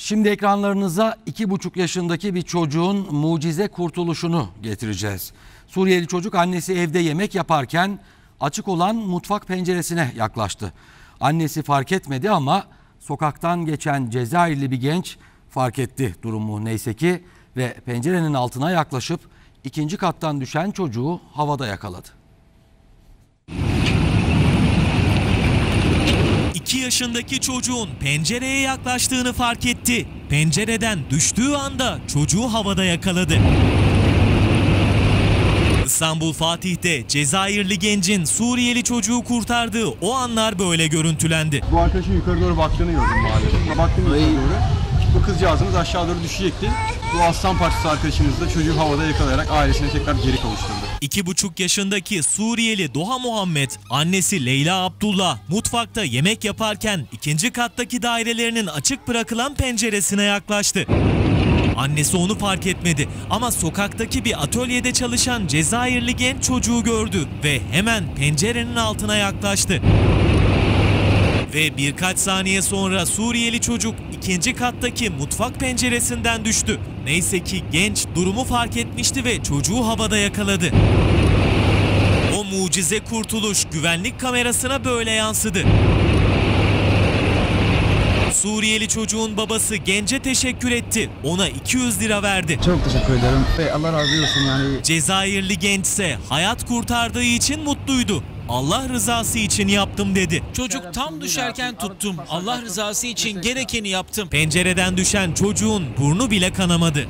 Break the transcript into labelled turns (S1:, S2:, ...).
S1: Şimdi ekranlarınıza iki buçuk yaşındaki bir çocuğun mucize kurtuluşunu getireceğiz. Suriyeli çocuk annesi evde yemek yaparken açık olan mutfak penceresine yaklaştı. Annesi fark etmedi ama sokaktan geçen Cezayirli bir genç fark etti durumu neyse ki ve pencerenin altına yaklaşıp ikinci kattan düşen çocuğu havada yakaladı.
S2: Yaşındaki çocuğun pencereye yaklaştığını fark etti. Pencereden düştüğü anda çocuğu havada yakaladı. İstanbul Fatih'te Cezayirli gencin Suriyeli çocuğu kurtardığı o anlar böyle görüntülendi.
S3: Bu arkadaşın yukarı doğru baktığını gördüm mahallede. Baktım yukarı doğru. Bu kızcağızımız aşağı doğru düşecekti. Bu aslan parçası arkadaşımız da çocuğu havada yakalayarak ailesine tekrar geri kavuşturdu.
S2: İki buçuk yaşındaki Suriyeli Doğa Muhammed, annesi Leyla Abdullah mutfakta yemek yaparken ikinci kattaki dairelerinin açık bırakılan penceresine yaklaştı. Annesi onu fark etmedi ama sokaktaki bir atölyede çalışan Cezayirli genç çocuğu gördü ve hemen pencerenin altına yaklaştı. Ve birkaç saniye sonra Suriyeli çocuk ikinci kattaki mutfak penceresinden düştü. Neyse ki genç durumu fark etmişti ve çocuğu havada yakaladı. O mucize kurtuluş güvenlik kamerasına böyle yansıdı. Suriyeli çocuğun babası gence teşekkür etti. Ona 200 lira verdi.
S4: Çok teşekkür ederim. Allah razı olsun yani.
S2: Cezayirli gençse hayat kurtardığı için mutluydu. Allah rızası için yaptım dedi.
S5: Çocuk tam düşerken tuttum. Allah rızası için gerekeni yaptım.
S2: Pencereden düşen çocuğun burnu bile kanamadı.